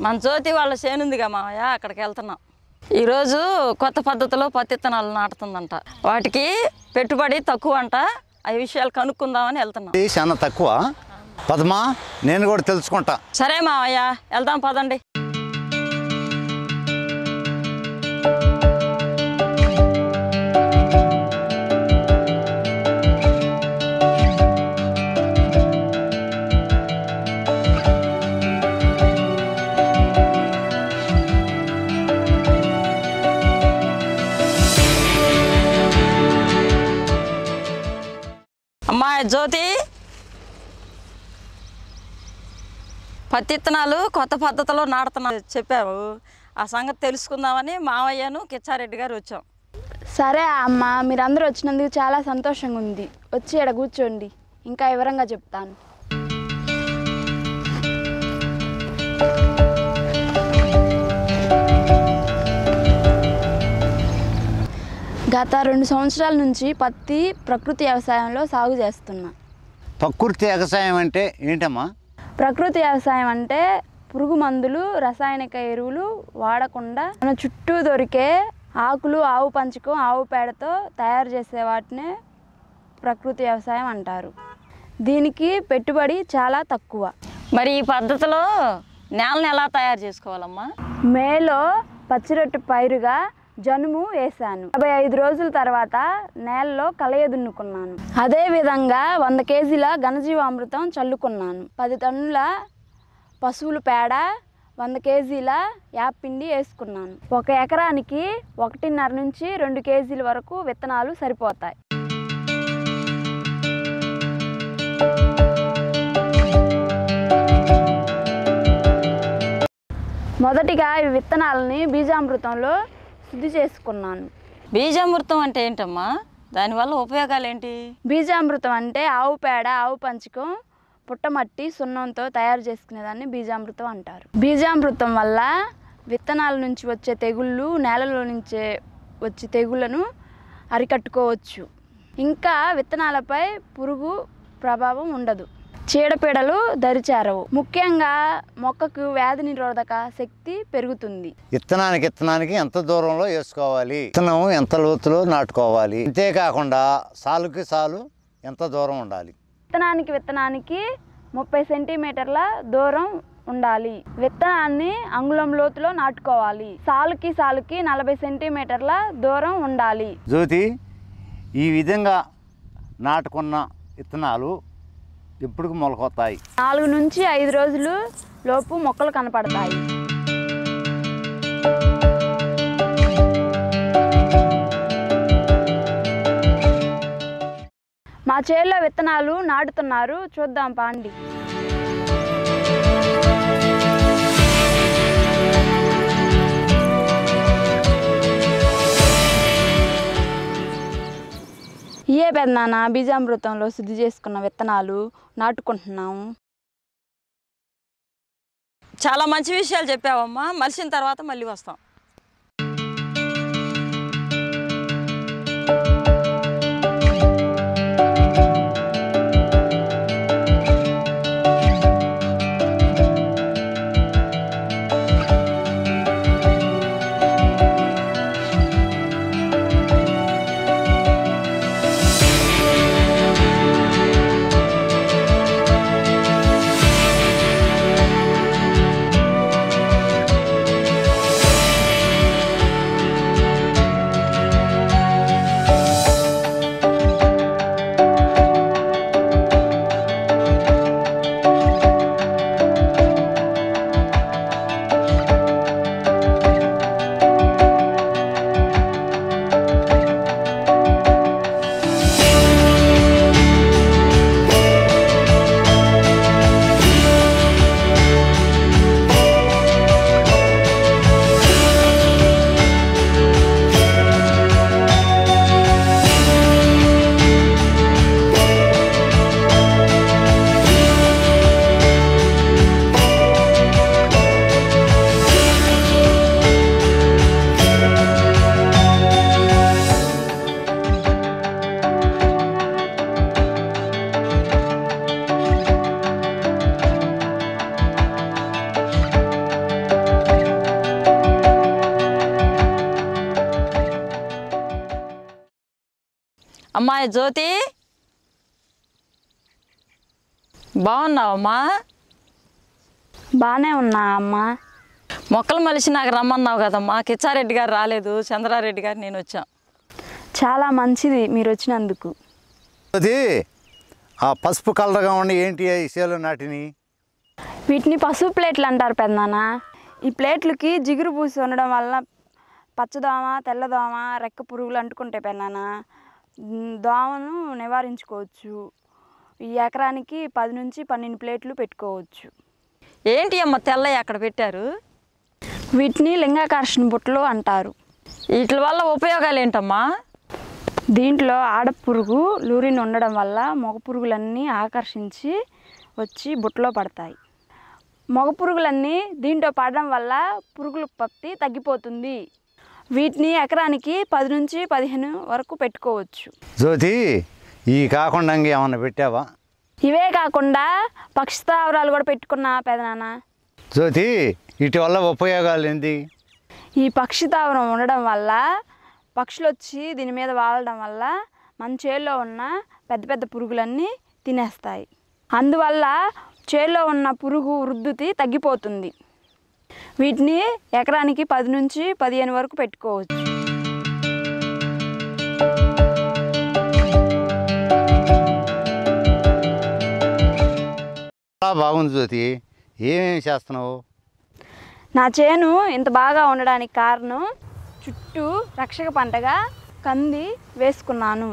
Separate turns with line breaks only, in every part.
మన జ్యోతి వాళ్ళ చేనుందిగా మామయ్య అక్కడికి వెళ్తున్నాం. ఈరోజు కొత్త పద్ధతిలో పత్తి విత్తనాలు నాటుతుందంట. వాటికి పెట్టుబడి తక్కువ అంట ఆ విషయాలు కనుక్కుందామని వెళ్తున్నాం.
ఇది చాలా తక్కువ. పద్మా నేను కూడా తెలుసుకుంటా.
సరే మామయ్య వెళ్దాం పదండి. జ్యోతి. పత్తి విత్తనాలు కొత్త పద్ధతిలో నాటుతున్నా చెప్పావు. ఆ సంగతి తెలుసుకుందామని మావయ్యను కిచ్చారెడ్డి గారు వచ్చాం.
సరే అమ్మ మీరందరూ వచ్చినందుకు చాలా సంతోషంగా ఉంది. వచ్చి ఇక్కడ కూర్చోండి. ఇంకా వివరంగా చెప్తాను. గత రెండు సంవత్సరాల నుంచి పత్తి ప్రకృతి వ్యవసాయంలో సాగు చేస్తున్నా.
ప్రకృతి వ్యవసాయం అంటే ఏంటమ్మా?
ప్రకృతి వ్యవసాయం అంటే పురుగు మందులు రసాయనిక ఎరువులు వాడకుండా మన చుట్టూ దొరికే ఆకులు ఆవు పంచకం ఆవు పేడతో తయారు చేసే వాటినే ప్రకృతి వ్యవసాయం అంటారు. దీనికి పెట్టుబడి చాలా తక్కువ.
మరి ఈ పద్ధతిలో నేలను ఎలా తయారు చేసుకోవాలమ్మా?
మేలో పచ్చిరొట్టు పైరుగా జనుము వేశాను. యాభై ఐదు రోజుల తర్వాత నేలలో కలయదున్నుకున్నాను. అదే విధంగా వంద కేజీల ఘనజీవామృతం చల్లుకున్నాను. పది టన్నుల పశువుల పేడ వంద కేజీల యాపిండి వేసుకున్నాను. ఒక ఎకరానికి ఒకటిన్నర నుంచి రెండు కేజీల వరకు విత్తనాలు సరిపోతాయి. మొదటిగా ఈ విత్తనాలని బీజామృతంలో శుద్ధి చేసుకున్నాను.
బీజామృతం అంటే ఏంటమ్మా? దానివల్ల ఉపయోగాలు ఏంటి
బీజామృతం అంటే ఆవు పేడ ఆవు పంచకం పుట్టమట్టి సున్నంతో తయారు చేసుకునేదాన్ని బీజామృతం అంటారు. బీజామృతం వల్ల విత్తనాల నుంచి వచ్చే తెగుళ్ళు నేలలో నుంచే వచ్చే తెగుళ్ళను అరికట్టుకోవచ్చు. ఇంకా విత్తనాలపై పురుగు ప్రభావం ఉండదు. చీడపీడలు దరిచేరవు. ముఖ్యంగా మొక్కకు వ్యాధి నిరోధక శక్తి పెరుగుతుంది.
విత్తనానికి విత్తనానికి ఎంత దూరంలో వేసుకోవాలి? విత్తనం ఎంత లోతులో నాటుకోవాలి? అంతేకాకుండా సాలుకి సాలు ఎంత దూరం ఉండాలి?
విత్తనానికి విత్తనానికి ముప్పై సెంటీమీటర్ల దూరం ఉండాలి. విత్తనాన్ని అంగుళం లోతులో నాటుకోవాలి. సాలుకి సాలుకి నలభై సెంటీమీటర్ల దూరం ఉండాలి.
జ్యోతి ఈ విధంగా నాటుకున్న విత్తనాలు ఎప్పుడు మొలకొస్తాయి
నాలుగు నుంచి ఐదు రోజులు లోపు మొక్కలు కనపడతాయి. మా చేల్లో విత్తనాలు నాటుతున్నారు. చూద్దాం పాండి. ఏ పెద్దనాన్న బీజామృతంలో శుద్ధి చేసుకున్న విత్తనాలు నాటుకుంటున్నాము
చాలా మంచి విషయాలు చెప్పావమ్మా. మలిసిన తర్వాత మళ్ళీ వస్తాం. జ్యోతి? బాగున్నావమ్మా?
బాగానే ఉన్నా అమ్మ.
మొక్కలు మలిసి నాకు రమ్మన్నావు కదమ్మా. కిచ్చారెడ్డి గారు రాలేదు. చంద్రారెడ్డి గారు నేను వచ్చాం.
చాలా మంచిది మీరు వచ్చినందుకు.
అది ఆ పసుపు కలర్గా ఉండి ఏంటి ఈ సేలు నాటిని?
వీటిని పసుపు ప్లేట్లు అంటారు పెద్దనాన్న. ఈ ప్లేట్లకి జిగురు పూసి ఉండడం వల్ల పచ్చదోమ తెల్లదోమ రెక్క పురుగులు అంటుకుంటాయి పెద్దనాన్న. ఉమ్, దోమను నివారించుకోవచ్చు. ఈ ఎకరానికి పది నుంచి పన్నెండు ప్లేట్లు పెట్టుకోవచ్చు.
ఏంటి అమ్మ తెల్లయ్య అక్కడ పెట్టారు?
వీటిని లింగాకర్షణ బుట్టలు అంటారు.
వీటి వల్ల ఉపయోగాలు ఏంటమ్మా?
దీంట్లో ఆడ పురుగు లూరిన్ ఉండడం వల్ల మగ పురుగులన్నీ ఆకర్షించి వచ్చి బుట్టలో పడతాయి. మగ పురుగులన్నీ దీంట్లో పడడం వల్ల పురుగుల ఉత్పత్తి తగ్గిపోతుంది. వీటిని ఎకరానికి పది నుంచి పదిహేను వరకు పెట్టుకోవచ్చు.
జ్యోతి ఈ కాకుండా ఇంకేమన్నా పెట్టావా?
ఇవే కాకుండా పక్షి స్థావరాలు కూడా పెట్టుకున్నా పెదనాన్న.
జ్యోతి వీటి వల్ల ఉపయోగాలు ఏంటి
ఈ పక్షి తావరం ఉండడం వల్ల పక్షులు వచ్చి దీని మీద వాలడం వల్ల మన చేల్లో ఉన్న పెద్ద పెద్ద పురుగులన్నీ తినేస్తాయి. అందువల్ల చేల్లో ఉన్న పురుగు వృద్ధి తగ్గిపోతుంది. వీటిని ఎకరానికి పది నుంచి పదిహేను వరకు పెట్టుకోవచ్చు.
చాలా బాగుంది జ్యోతి. ఏమేమి చేస్తున్నావు?
నా చేను ఇంత బాగా ఉండడానికి కారణం చుట్టూ రక్షక పంటగా కంది వేసుకున్నాను.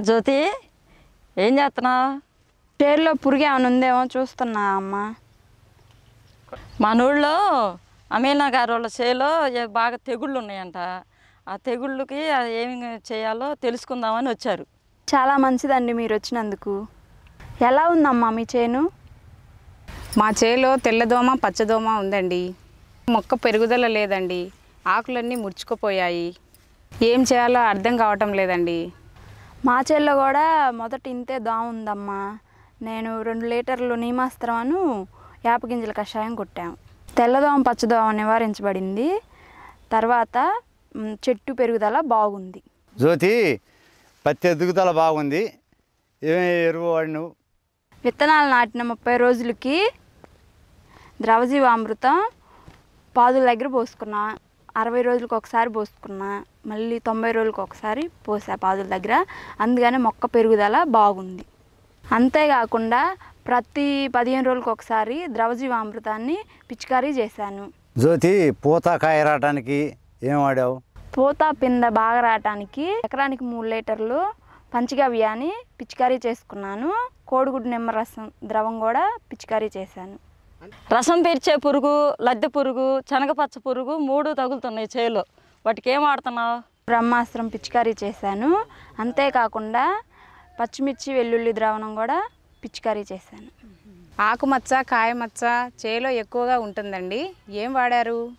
జ్యోతి ఏం చేస్తున్నావు?
చేనులో పురుగు ఏమైనా ఉందేమో చూస్తున్నా అమ్మ.
మన ఊళ్ళో అమీనా గారు వాళ్ళ చేలో బాగా తెగుళ్ళు ఉన్నాయంట. ఆ తెగుళ్ళకి అది ఏమి చేయాలో తెలుసుకుందామని వచ్చారు.
చాలా మంచిదండి మీరు వచ్చినందుకు. ఎలా ఉందమ్మా మీ చేను?
మా చేలో తెల్లదోమ పచ్చదోమ ఉందండి. మొక్క పెరుగుదల లేదండి. ఆకులన్నీ ముడుచుకుపోయాయి. ఏం చేయాలో అర్థం కావటం లేదండి.
మా చేల్లో కూడా మొదట ఇంతే దోమ ఉందమ్మా నేను రెండు లీటర్లు నీమాస్త్రమను యాప గింజల కషాయం కొట్టాము తెల్లదోమ పచ్చదోమ నివారించబడింది. తర్వాత చెట్టు పెరుగుదల బాగుంది.
జ్యోతి పత్తి ఎదుగుదల బాగుంది. ఏమే ఎరువు వాడిను
విత్తనాలు నాటిన ముప్పై రోజులకి ద్రవజీవామృతం పాదుల దగ్గర పోసుకున్నా. అరవై రోజులకు ఒకసారి పోసుకున్నా మళ్ళీ తొంభై రోజులకు ఒకసారి పోసా పాదుల దగ్గర. అందుకని మొక్క పెరుగుదల బాగుంది. అంతేకాకుండా ప్రతి పదిహేను రోజులకు ఒకసారి ద్రవజీవామృతాన్ని పిచికారీ చేశాను.
జ్యోతి పూత కాయ రావడానికి ఏం వాడావు?
పూత పింద బాగా రావటానికి ఎకరానికి మూడు లీటర్లు పంచగవ్యాన్ని పిచికారీ చేసుకున్నాను. కోడిగుడ్డు నిమ్మరసం ద్రవం కూడా పిచికారీ చేశాను.
రసం పీల్చే పురుగు లద్దె పురుగు శనగపచ్చ పురుగు మూడు తగులుతున్నాయి చేలో. వాటికి ఏం వాడుతున్నావు?
బ్రహ్మాస్త్రం పిచికారీ చేశాను. అంతేకాకుండా పచ్చిమిర్చి వెల్లుల్లి ద్రావణం కూడా పిచికారీ చేశాను.
ఆకుమచ్చ కాయమచ్చ చేలో ఎక్కువగా ఉంటుందండి. ఏం వాడారు?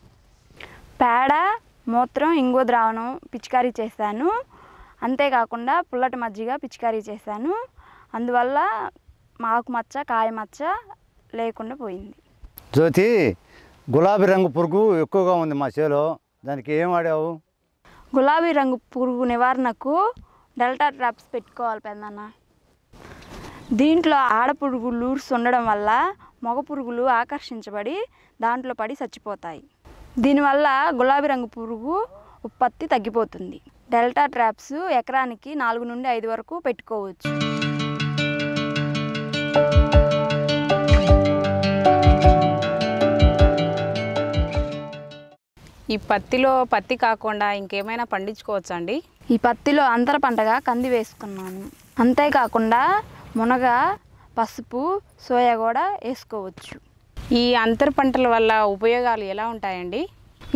పేడ మూత్రం ఇంగువ ద్రావణం పిచికారీ చేశాను. అంతేకాకుండా పుల్లటి మజ్జిగ పిచికారీ చేశాను. అందువల్ల మాకు మచ్చ కాయ మచ్చ లేకుండా పోయింది.
జ్యోతి గులాబీ రంగు పురుగు ఎక్కువగా ఉంది మా చేలో. దానికి ఏం వాడావు?
గులాబీ రంగు పురుగు నివారణకు డెల్టా ట్రాప్స్ పెట్టుకోవాలి పెద్దన్న. దీంట్లో ఆడపురుగు లూర్స్ ఉండడం వల్ల మగ పురుగులు ఆకర్షించబడి దాంట్లో పడి చచ్చిపోతాయి. దీనివల్ల గులాబీ రంగు పురుగు ఉత్పత్తి తగ్గిపోతుంది. డెల్టా ట్రాప్స్ ఎకరానికి నాలుగు నుండి ఐదు వరకు పెట్టుకోవచ్చు.
ఈ పత్తిలో పత్తి కాకుండా ఇంకేమైనా పండించుకోవచ్చా అండి
ఈ పత్తిలో అంతర పంటగా కంది వేసుకున్నాను. అంతేకాకుండా మునగ పసుపు సోయా కూడా వేసుకోవచ్చు.
ఈ అంతర పంటల వల్ల ఉపయోగాలు ఎలా ఉంటాయండి?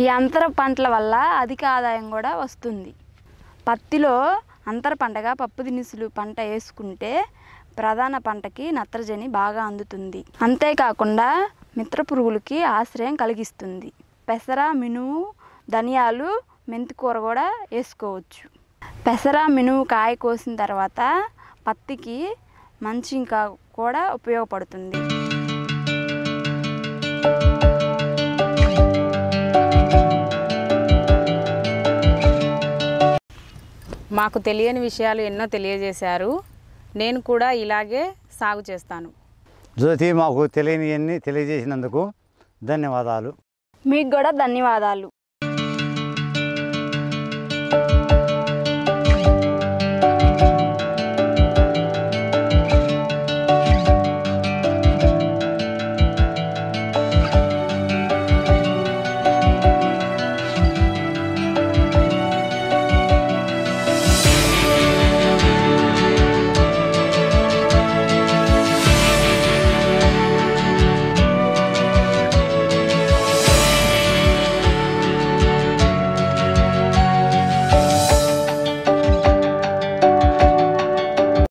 ఈ అంతర పంటల వల్ల అధిక ఆదాయం కూడా వస్తుంది. పత్తిలో అంతర పంటగా పప్పు దినుసులు పంట వేసుకుంటే ప్రధాన పంటకి నత్రజని బాగా అందుతుంది. అంతేకాకుండా మిత్ర పురుగులకి ఆశ్రయం కలిగిస్తుంది. పెసర మినుము ధనియాలు మెంతికూర కూడా వేసుకోవచ్చు. పెసర మినుము కాయ కోసిన తర్వాత పత్తికి మంచి ఇంకా కూడా ఉపయోగపడుతుంది.
మాకు తెలియని విషయాలు ఎన్నో తెలియజేశారు. నేను కూడా ఇలాగే సాగు చేస్తాను.
జ్యోతి మాకు తెలియనివన్నీ తెలియజేసినందుకు ధన్యవాదాలు.
మీకు కూడా ధన్యవాదాలు.